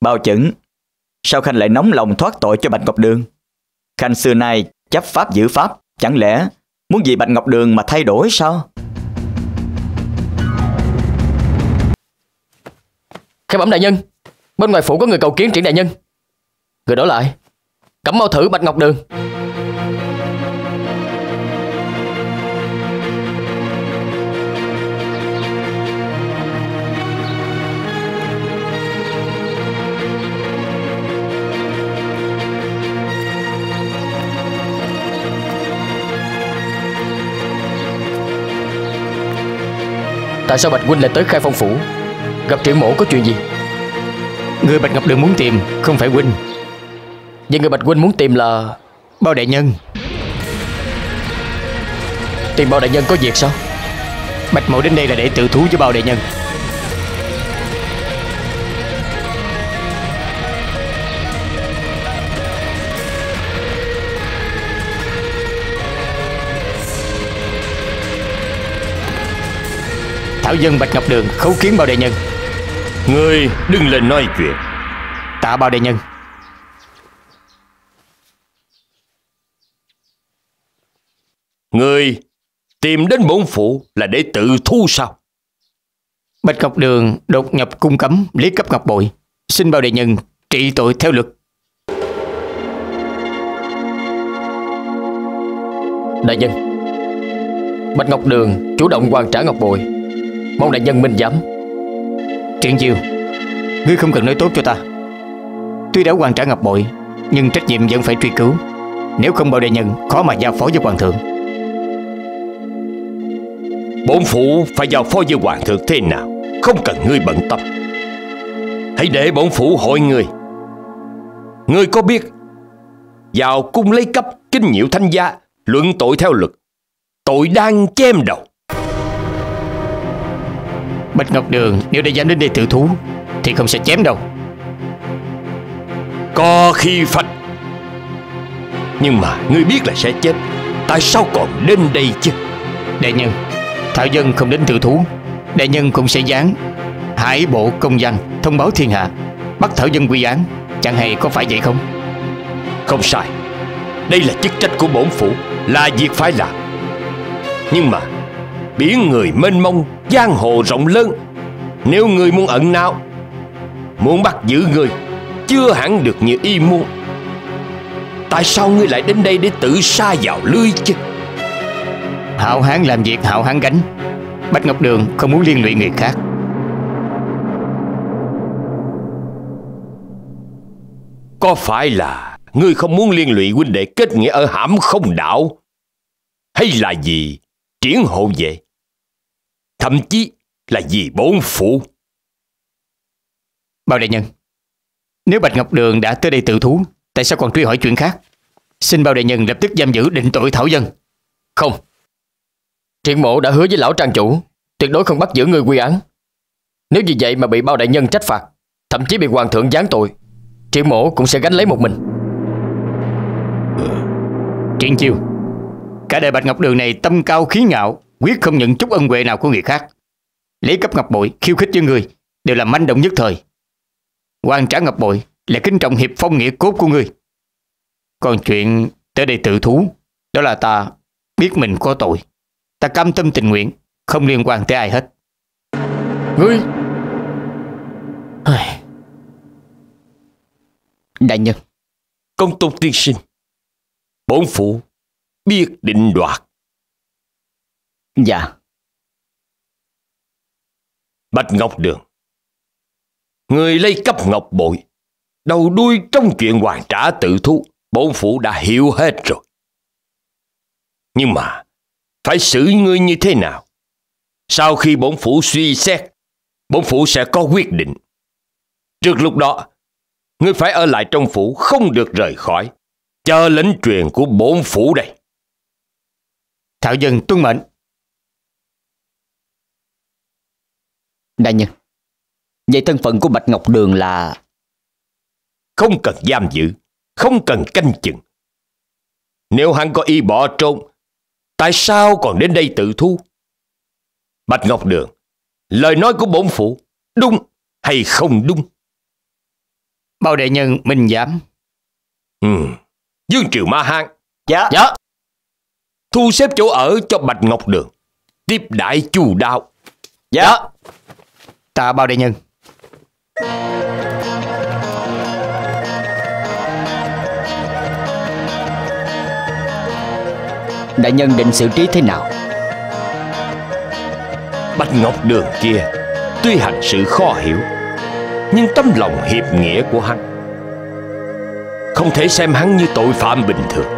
Bao chứng, sao Khanh lại nóng lòng thoát tội cho Bạch Ngọc Đường? Khanh xưa nay chấp pháp giữ pháp, chẳng lẽ muốn vì Bạch Ngọc Đường mà thay đổi sao? Khai bẩm đại nhân, bên ngoài phủ có người cầu kiến triển đại nhân. Người đó lại, cẩm mau thử Bạch Ngọc Đường. Tại sao Bạch Huynh lại tới khai phong phủ? Gặp triển mổ có chuyện gì? Người Bạch Ngọc Đường muốn tìm Không phải huynh. Vậy người Bạch Huynh muốn tìm là Bao đại nhân. Tìm bao đại nhân có việc sao? Bạch Mộ đến đây là để tự thú với bao đại nhân Thảo dân Bạch Ngọc Đường khấu kiến bao đại nhân. Ngươi đừng lên nói chuyện. Tạ bao đại nhân. Ngươi tìm đến bổn phủ là để tự thu sao? Bạch Ngọc Đường đột nhập cung cấm lấy cấp ngọc bội. Xin bao đại nhân trị tội theo luật. Đại nhân Bạch Ngọc Đường chủ động hoàn trả ngọc bội Mong đại nhân minh giám Triển Diêu, Ngươi không cần nói tốt cho ta. Tuy đã hoàn trả ngập bội, Nhưng trách nhiệm vẫn phải truy cứu. Nếu không bao đại nhân, khó mà giao phó với hoàng thượng. Bổn phủ phải giao phó với hoàng thượng thế nào? Không cần ngươi bận tâm. Hãy để bổn phủ hỏi ngươi. Ngươi có biết, Vào cung lấy cấp kinh nhiễu thanh gia Luận tội theo luật. Tội đang chém đầu. Bạch Ngọc Đường nếu đã dám đến đây tự thú Thì không sẽ chém đâu. Có khi phách. Nhưng mà ngươi biết là sẽ chết. Tại sao còn đến đây chứ? Đại nhân Thảo dân không đến tự thú. Đại nhân cũng sẽ dán Hải bộ công văn thông báo thiên hạ Bắt Thảo dân quy án. Chẳng hay có phải vậy không? Không sai. Đây là chức trách của bổn phủ Là việc phải làm. Nhưng mà Biển người mênh mông Giang hồ rộng lớn. Nếu người muốn ẩn náu Muốn bắt giữ người Chưa hẳn được như y muốn. Tại sao ngươi lại đến đây để tự sa vào lưới chứ? Hạo hán làm việc hạo hán gánh. Bạch Ngọc Đường không muốn liên lụy người khác. Có phải là Ngươi không muốn liên lụy huynh đệ kết nghĩa ở hãm không đảo? Hay là gì Triển hộ vệ Thậm chí là vì bốn phủ. Bao đại nhân, Nếu Bạch Ngọc Đường đã tới đây tự thú, Tại sao còn truy hỏi chuyện khác? Xin bao đại nhân lập tức giam giữ định tội Thảo dân. Không. Triển mộ đã hứa với lão trang chủ, Tuyệt đối không bắt giữ người quy án. Nếu vì vậy mà bị bao đại nhân trách phạt, Thậm chí bị hoàng thượng giáng tội Triển mộ cũng sẽ gánh lấy một mình. Triển chiêu, Cả đời Bạch Ngọc Đường này tâm cao khí ngạo Quyết không nhận chút ân huệ nào của người khác Lấy cấp ngọc bội khiêu khích với người Đều là manh động nhất thời. Quan trả ngọc bội là kính trọng hiệp phong nghĩa cốt của người. Còn chuyện tới đây tự thú Đó là ta biết mình có tội. Ta cam tâm tình nguyện Không liên quan tới ai hết. Ngươi! Đại nhân, Công tôn tiên sinh Bổn phụ biết định đoạt dạ, Bạch Ngọc Đường. Người lấy cấp ngọc bội Đầu đuôi trong chuyện hoàn trả tự thu Bổn phủ đã hiểu hết rồi. Nhưng mà Phải xử ngươi như thế nào? Sau khi bổn phủ suy xét Bổn phủ sẽ có quyết định. Trước lúc đó Ngươi phải ở lại trong phủ Không được rời khỏi Chờ lệnh truyền của bổn phủ đây. Thảo dân tuân mệnh đại nhân. Vậy thân phận của Bạch Ngọc Đường là... Không cần giam giữ Không cần canh chừng Nếu hắn có ý bỏ trốn Tại sao còn đến đây tự thu Bạch Ngọc Đường Lời nói của bổn phụ Đúng hay không đúng Bao đại nhân minh giám. Ừ. Dương Triều Ma Hang Dạ. Dạ thu xếp chỗ ở cho Bạch Ngọc Đường. Tiếp đại chu đạo. Dạ. Tạ bao đại nhân. Đại nhân định xử trí thế nào? Bạch Ngọc Đường kia tuy hành sự khó hiểu, nhưng tấm lòng hiệp nghĩa của hắn không thể xem hắn như tội phạm bình thường.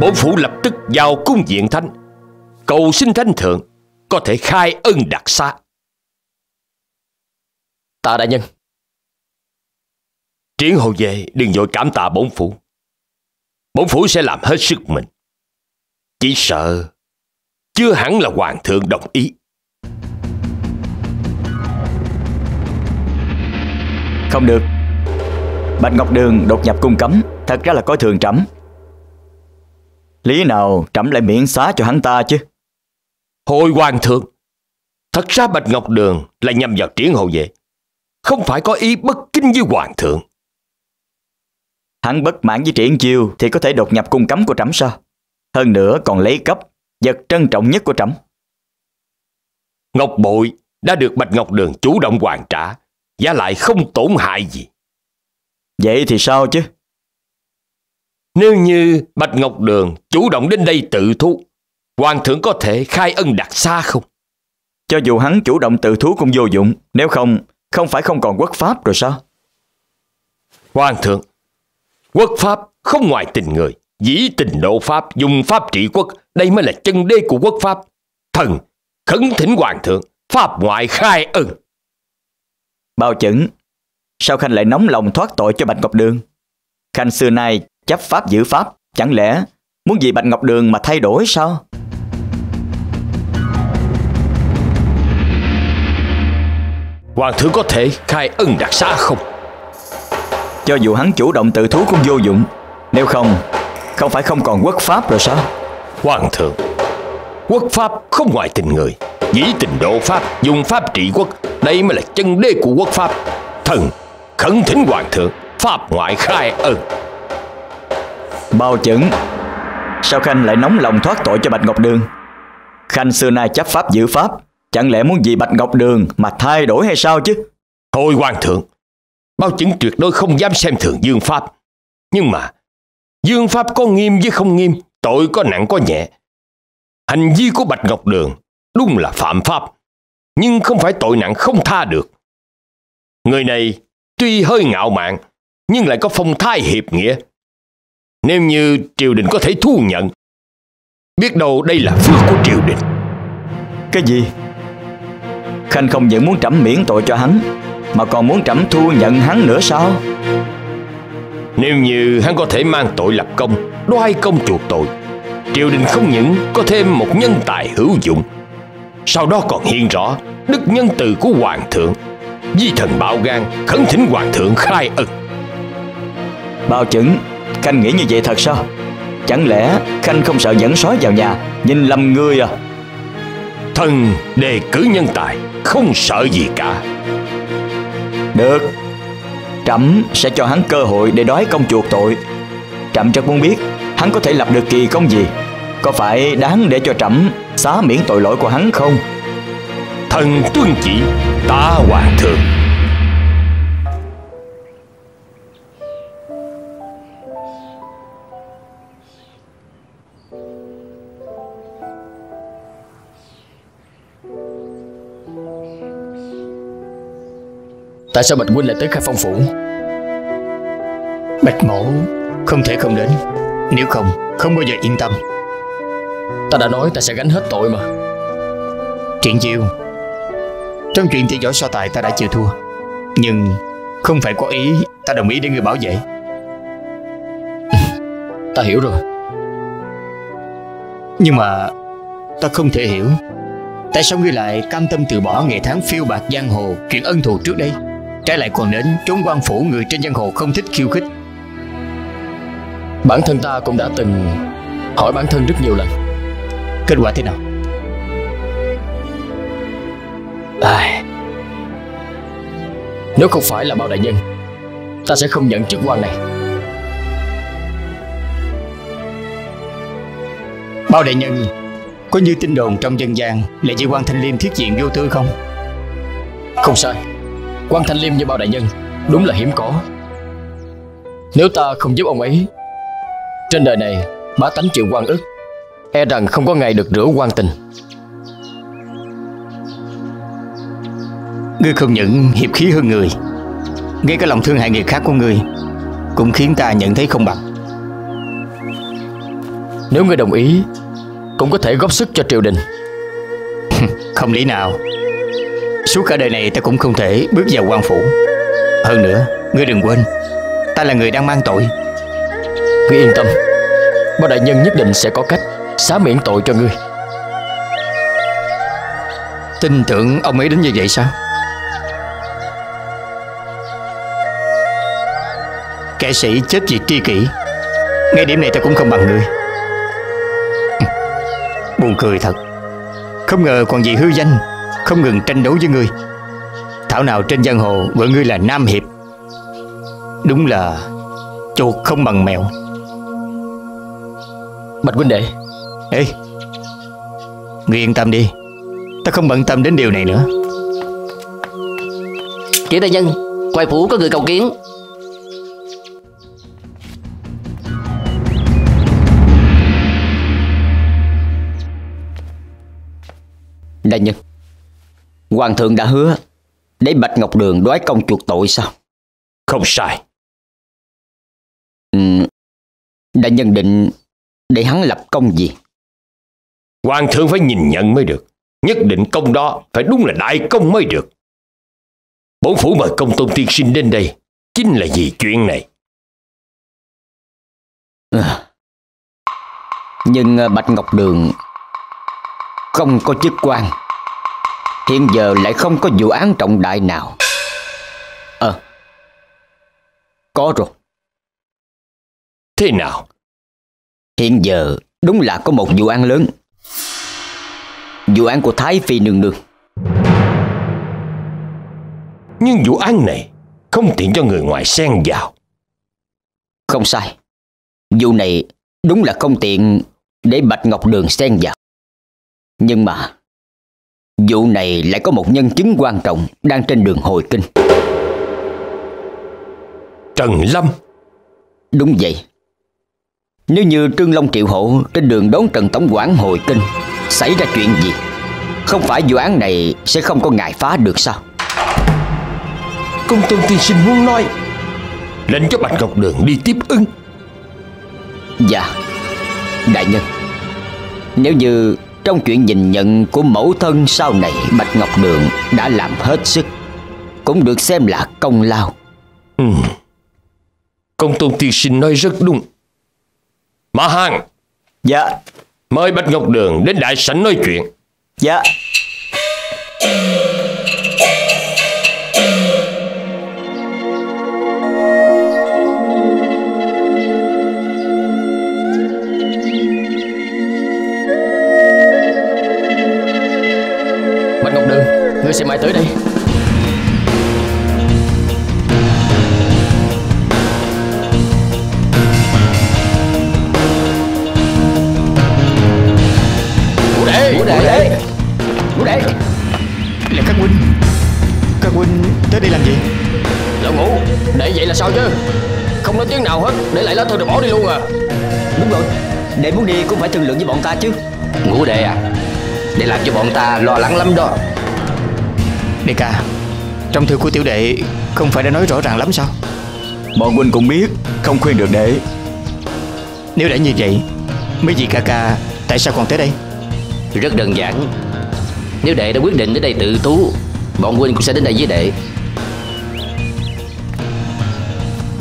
Bổn phủ lập tức vào cung diện thánh, cầu xin thánh thượng có thể khai ân đặc xá. Tạ đại nhân triển hồ về đừng vội cảm tạ bổn phủ bổn phủ sẽ làm hết sức mình chỉ sợ chưa hẳn là hoàng thượng đồng ý Không được. Bạch Ngọc Đường đột nhập cung cấm, thật ra là coi thường trẫm. Lý nào trẫm lại miễn xá cho hắn ta chứ? Hồi hoàng thượng Thật ra Bạch Ngọc Đường là nhằm vào triển hậu vệ Không phải có ý bất kính với hoàng thượng Hắn bất mãn với triển chiêu thì có thể đột nhập cung cấm của trẫm sao? Hơn nữa còn lấy cấp vật trân trọng nhất của trẫm. Ngọc Bội đã được Bạch Ngọc Đường chủ động hoàn trả Giá lại không tổn hại gì Vậy thì sao chứ? Nếu như Bạch Ngọc Đường chủ động đến đây tự thú Hoàng thượng có thể khai ân đặc xa không? Cho dù hắn chủ động tự thú cũng vô dụng, nếu không, không phải không còn quốc pháp rồi sao? Hoàng thượng Quốc pháp không ngoài tình người Dĩ tình độ pháp Dùng pháp trị quốc Đây mới là chân đế của quốc pháp Thần khẩn thỉnh hoàng thượng Pháp ngoại khai ân Bao chẩn, sao Khanh lại nóng lòng thoát tội cho Bạch Ngọc Đường? Khanh xưa nay chấp pháp giữ pháp, chẳng lẽ muốn vì Bạch Ngọc Đường mà thay đổi sao? Hoàng thượng có thể khai ân đặc xá không? Cho dù hắn chủ động tự thú cũng vô dụng, nếu không, không phải không còn quốc pháp rồi sao? Hoàng thượng Quốc pháp không ngoài tình người Dĩ tình độ pháp Dùng pháp trị quốc Đây mới là chân đế của quốc pháp Thần khẩn thỉnh hoàng thượng Pháp ngoại khai ân Bao chẩn, sao Khanh lại nóng lòng thoát tội cho Bạch Ngọc Đường? Khanh xưa nay chấp pháp giữ pháp, chẳng lẽ muốn vì Bạch Ngọc Đường mà thay đổi hay sao chứ? Thôi hoàng thượng. Bao chứng tuyệt đối không dám xem thường dương pháp. Nhưng mà Dương pháp có nghiêm với không nghiêm Tội có nặng có nhẹ. Hành vi của Bạch Ngọc Đường Đúng là phạm pháp Nhưng không phải tội nặng không tha được. Người này tuy hơi ngạo mạn Nhưng lại có phong thái hiệp nghĩa. Nếu như triều đình có thể thu nhận Biết đâu đây là phước của triều đình. Cái gì? Khanh không những muốn trẫm miễn tội cho hắn, mà còn muốn trẫm thu nhận hắn nữa sao? Nếu như hắn có thể mang tội lập công Đoai công chuộc tội Triều đình không những có thêm một nhân tài hữu dụng Sau đó còn hiện rõ Đức nhân từ của hoàng thượng Di thần bạo gan Khẩn thỉnh hoàng thượng khai ân Bao chẩn, Khanh nghĩ như vậy thật sao? Chẳng lẽ Khanh không sợ dẫn sói vào nhà, nhìn lầm người à? Thần đề cử nhân tài Không sợ gì cả Được, trẫm sẽ cho hắn cơ hội để đói công chuộc tội. Trẫm rất muốn biết hắn có thể lập được kỳ công gì. Có phải đáng để cho trẫm xá miễn tội lỗi của hắn không? Thần tuân chỉ Ta hoàng thượng Tại sao Bạch Huynh lại tới khai phong phủ? Bạch mổ không thể không đến. Nếu không, không bao giờ yên tâm. Ta đã nói ta sẽ gánh hết tội mà. Triển chiêu. Trong chuyện thi võ so tài ta đã chịu thua. Nhưng không phải có ý Ta đồng ý để người bảo vệ. Ta hiểu rồi. Nhưng mà Ta không thể hiểu. Tại sao ngươi lại cam tâm từ bỏ ngày tháng phiêu bạc giang hồ Chuyện ân thù trước đây Trái lại còn đến, trốn quan phủ người trên giang hồ không thích khiêu khích. Bản thân ta cũng đã từng hỏi bản thân rất nhiều lần. Kết quả thế nào? À Nếu không phải là bao đại nhân, Ta sẽ không nhận chức quan này. Bao đại nhân, Có như tin đồn trong dân gian Là vị quan Thanh Liêm thiết diện vô tư không? Không sai quan Thanh Liêm như bao đại nhân Đúng là hiếm có. Nếu ta không giúp ông ấy Trên đời này bá tánh chịu quan ức E rằng không có ngày được rửa quan tình. Ngươi không những hiệp khí hơn người Ngay cả lòng thương hại người khác của ngươi Cũng khiến ta nhận thấy không bằng. Nếu ngươi đồng ý Cũng có thể góp sức cho triều đình. Không lý nào Suốt cả đời này ta cũng không thể bước vào quan phủ. Hơn nữa, Ngươi đừng quên, Ta là người đang mang tội. Ngươi yên tâm Bao đại nhân nhất định sẽ có cách Xá miễn tội cho ngươi. Tin tưởng ông ấy đến như vậy sao? Kẻ sĩ chết vì tri kỷ, Ngay điểm này ta cũng không bằng ngươi. Buồn cười thật. Không ngờ còn gì hư danh không ngừng tranh đấu với ngươi. Thảo nào trên giang hồ gọi ngươi là Nam Hiệp. Đúng là Chuột không bằng mèo. Bạch huynh đệ Ê Ngươi yên tâm đi. Ta không bận tâm đến điều này nữa. Chỉ đại nhân Quay phủ có người cầu kiến. Đại nhân Hoàng thượng đã hứa Để Bạch Ngọc Đường đoái công chuộc tội sao Không sai. ừ, Đại nhân định Để hắn lập công gì Hoàng thượng phải nhìn nhận mới được. Nhất định công đó phải đúng là đại công mới được. Bổn phủ mời công tôn tiên sinh đến đây chính là vì chuyện này. À. Nhưng ờ, Bạch Ngọc Đường Không có chức quan Hiện giờ lại không có vụ án trọng đại nào. Ờ Có rồi. Thế nào? Hiện giờ đúng là có một vụ án lớn. Vụ án của Thái Phi Nương Nương. Nhưng vụ án này không tiện cho người ngoài xen vào. Không sai. Vụ này đúng là không tiện Để Bạch Ngọc Đường xen vào. Nhưng mà Vụ này lại có một nhân chứng quan trọng Đang trên đường hồi kinh. Trần Lâm. Đúng vậy. Nếu như Trương Long Triệu Hộ Trên đường đón Trần Tổng quản hồi kinh Xảy ra chuyện gì? Không phải vụ án này sẽ không có ngài phá được sao? Công tôn tiên sinh muốn nói Lệnh cho Bạch Ngọc Đường đi tiếp ưng Dạ Đại nhân. Nếu như trong chuyện nhìn nhận của mẫu thân sau này Bạch Ngọc Đường đã làm hết sức. Cũng được xem là công lao. Ừ. Công tôn tiên sinh nói rất đúng. Mã Hàng Dạ. Mời Bạch Ngọc Đường đến đại sảnh nói chuyện. Dạ sẽ mãi tới đây. Vũ đệ Vũ đệ Vũ đệ Là các huynh Các huynh tới đây làm gì? Lão ngủ. Để vậy là sao chứ? Không nói tiếng nào hết Để lại lá thư rồi bỏ đi luôn à. Đúng rồi Đệ muốn đi cũng phải thương lượng với bọn ta chứ. Ngũ đệ à? Để làm cho bọn ta lo lắng lắm đó Đệ ca. Trong thư của tiểu đệ Không phải đã nói rõ ràng lắm sao? Bọn huynh cũng biết Không khuyên được đệ Nếu đã như vậy Mấy vị ca ca Tại sao còn tới đây? Rất đơn giản. Nếu đệ đã quyết định đến đây tự thú Bọn huynh cũng sẽ đến đây với đệ.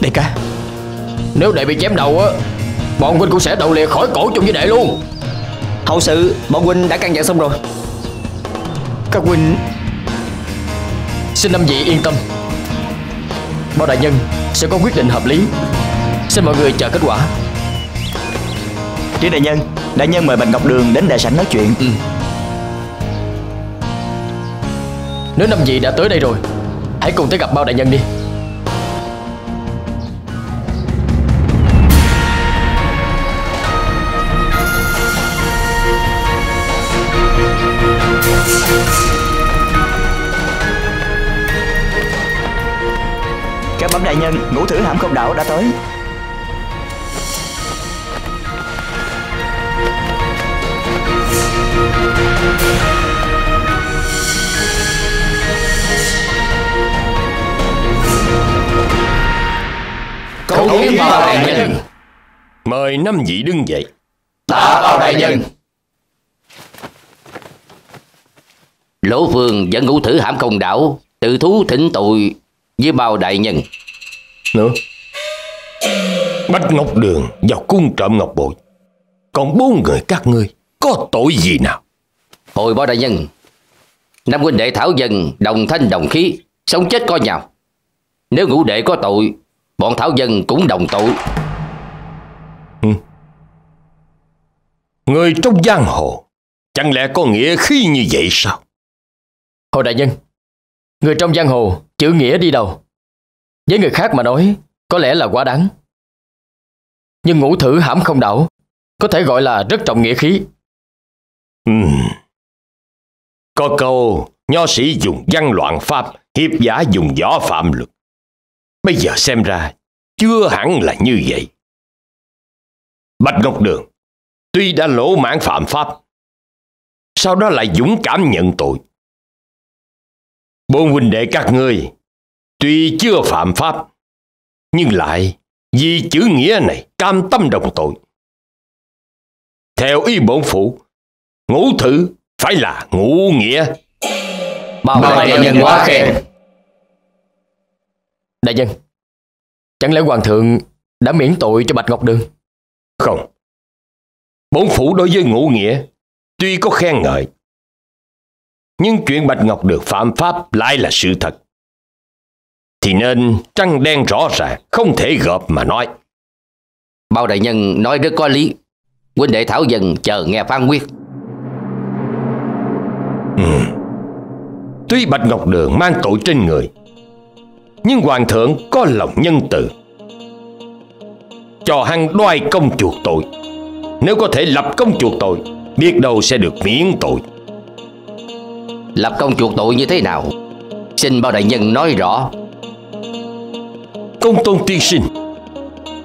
Đệ ca. Nếu đệ bị chém đầu á Bọn huynh cũng sẽ đầu lìa khỏi cổ chung với đệ luôn. Hậu sự bọn huynh đã căn dặn xong rồi. Các huynh Xin năm vị yên tâm. Bao đại nhân sẽ có quyết định hợp lý. Xin mọi người chờ kết quả. Trí đại nhân Đại nhân mời Bạch Ngọc Đường đến đại sảnh nói chuyện. Nếu năm vị đã tới đây rồi Hãy cùng tới gặp bao đại nhân đi đại nhân Ngũ thử hãm không đảo đã tới. Cầu kiến bao đại nhân? Mời năm vị đứng dậy. Tạ bao đại nhân. Lỗ Phương dẫn ngũ thử hãm công đảo Tự thú thỉnh tội với bao đại nhân Nữa. Bạch Ngọc Đường vào cung trộm ngọc bội. Còn bốn người các ngươi có tội gì nào? Hồi bao đại nhân Năm huynh đệ Thảo Dân đồng thanh đồng khí Sống chết coi nhau Nếu ngũ đệ có tội Bọn Thảo Dân cũng đồng tội Người trong giang hồ Chẳng lẽ có nghĩa khi như vậy sao? Hồi đại nhân Người trong giang hồ chữ nghĩa đi đâu với người khác mà nói, Có lẽ là quá đáng. Nhưng ngũ thử hãm không đảo, Có thể gọi là rất trọng nghĩa khí. Ừm. Có câu, Nho sĩ dùng văn loạn pháp Hiệp giả dùng võ phạm luật. Bây giờ xem ra, Chưa hẳn là như vậy. Bạch Ngọc Đường, Tuy đã lỗ mãn phạm pháp Sau đó lại dũng cảm nhận tội? Bốn huynh đệ các ngươi Tuy chưa phạm pháp Nhưng lại Vì chữ nghĩa này cam tâm đồng tội. Theo ý bổn phủ Ngũ thử phải là ngũ nghĩa. Bao đại nhân quá khen. Đại nhân Chẳng lẽ hoàng thượng đã miễn tội cho Bạch Ngọc Đường? Không. Bổn phủ đối với ngũ nghĩa Tuy có khen ngợi Nhưng chuyện Bạch Ngọc được phạm pháp lại là sự thật Thì nên trăng đen rõ ràng Không thể gộp mà nói. Bao đại nhân nói rất có lý. Huynh đệ Thảo Dân chờ nghe phán quyết. Tuy Bạch Ngọc Đường mang tội trên người Nhưng Hoàng thượng có lòng nhân từ. Cho hắn đoai công chuộc tội. Nếu có thể lập công chuộc tội Biết đâu sẽ được miễn tội. Lập công chuộc tội như thế nào? Xin bao đại nhân nói rõ Công tôn tiên sinh.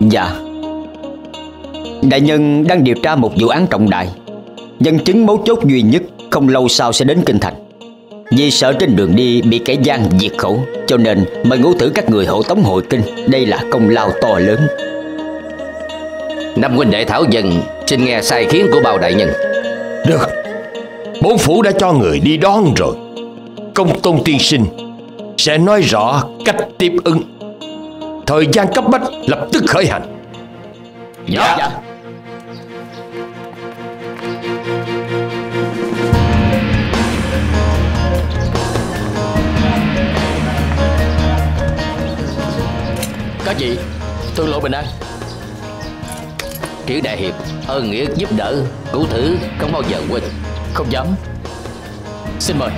Dạ. Đại nhân đang điều tra một vụ án trọng đại. Nhân chứng mấu chốt duy nhất Không lâu sau sẽ đến Kinh Thành. Vì sợ trên đường đi bị kẻ gian diệt khẩu Cho nên mời ngũ tử các người hộ tống hội kinh. Đây là công lao to lớn. Năm huynh đệ Thảo Dân Xin nghe sai khiến của bao đại nhân. Được. Bố phủ đã cho người đi đón rồi. Công tôn tiên sinh Sẽ nói rõ cách tiếp ứng Thời gian cấp bách lập tức khởi hành. Dạ, Các vị Thương lộ bình an. Triệu đại hiệp ơn nghĩa giúp đỡ Cũ thử không bao giờ quên. Không dám. Xin mời